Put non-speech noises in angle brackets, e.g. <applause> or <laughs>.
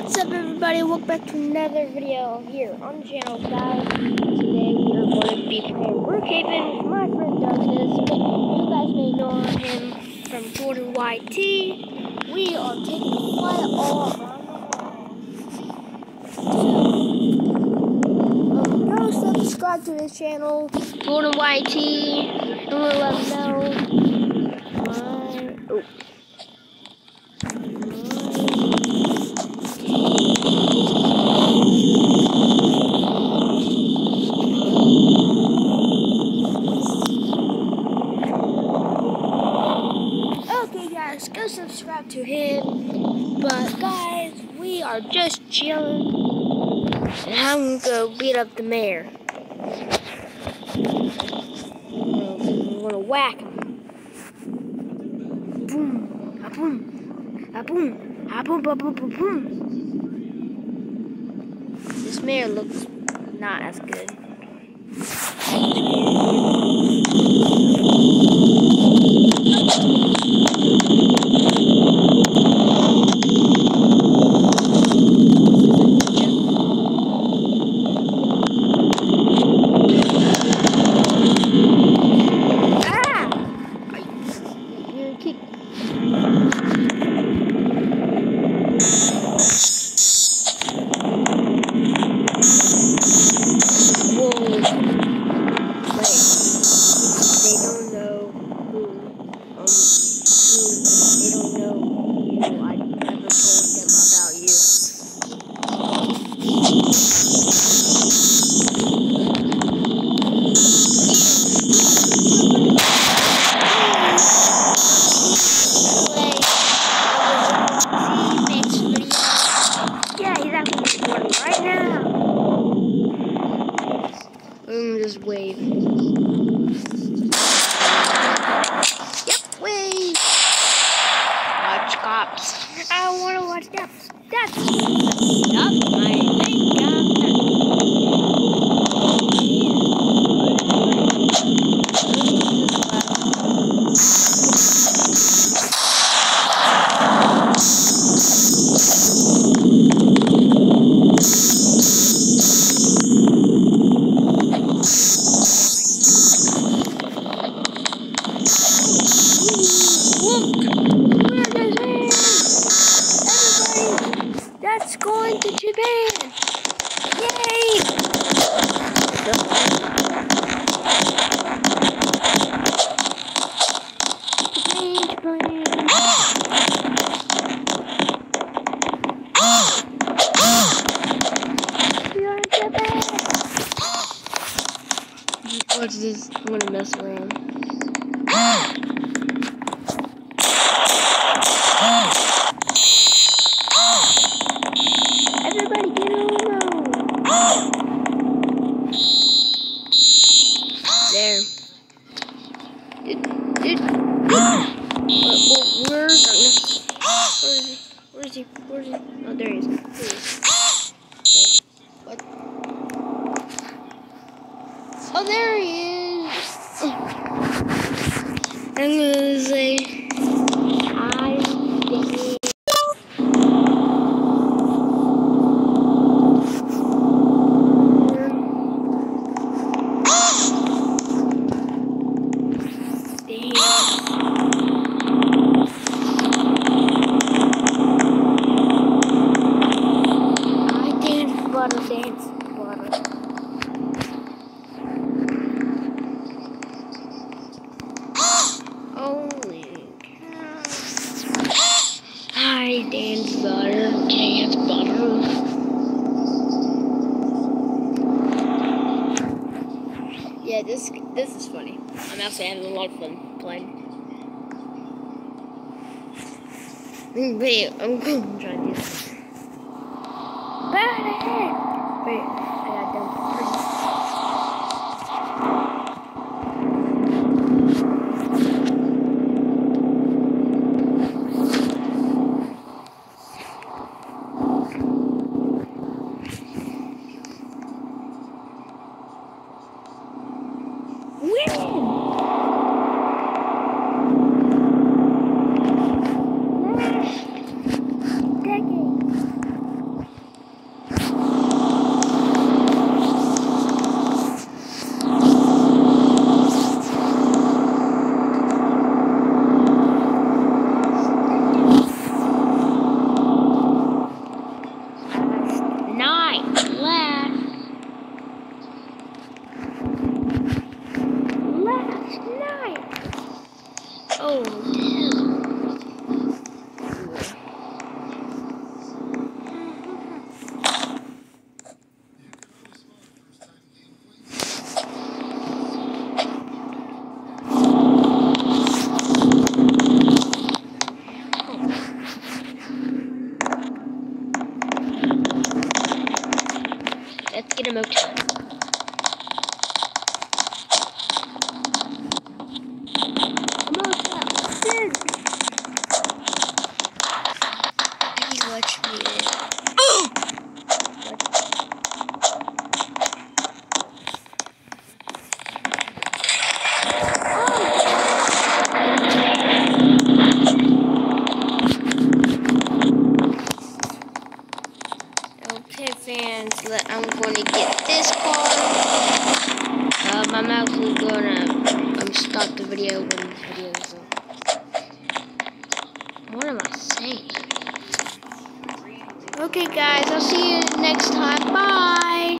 What's up everybody, welcome back to another video here on the channel guys. Today we are going to be playing Brookhaven with my friend Douglas. You guys may know him from Jordan YT. We are taking a flight all around the world. So, um, go subscribe to this channel, Jordan YT, and we'll let him know. My, oh. Okay, guys, go subscribe to him. But, guys, we are just chilling. And I'm gonna go beat up the mayor. I'm gonna whack him. Boom, a boom, a boom, a boom, boom, boom, boom, boom. This mayor looks not as good. Ah! You're kick. Whoa. Wait. They don't know who, um, who, they don't know you. I never told them about you. Anyway, see you next video. Yeah, he's actually recording right now. Just wave. Yep, wave. Watch cops. I want to watch that. That's my think I'm Look! Where does it? Everybody! That's going to Japan! Yay! Japan, Japan. We are in Japan! Watch this. I'm gonna mess around. Everybody get on There. It, it, what, what, where, where is he? Where is he? Where is he? Oh, there he is. There he is. Okay. What? Oh, there he is. I'm gonna say, I <laughs> Yeah, this this is funny. I'm actually having a lot of fun playing. Mm, wait, I'm going to try to do this. Wait, I got done. Nice. Oh. Let's get him out. To um, stop the video when the video is over. What am I saying? Okay, guys, I'll see you next time. Bye.